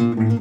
Mm-hmm.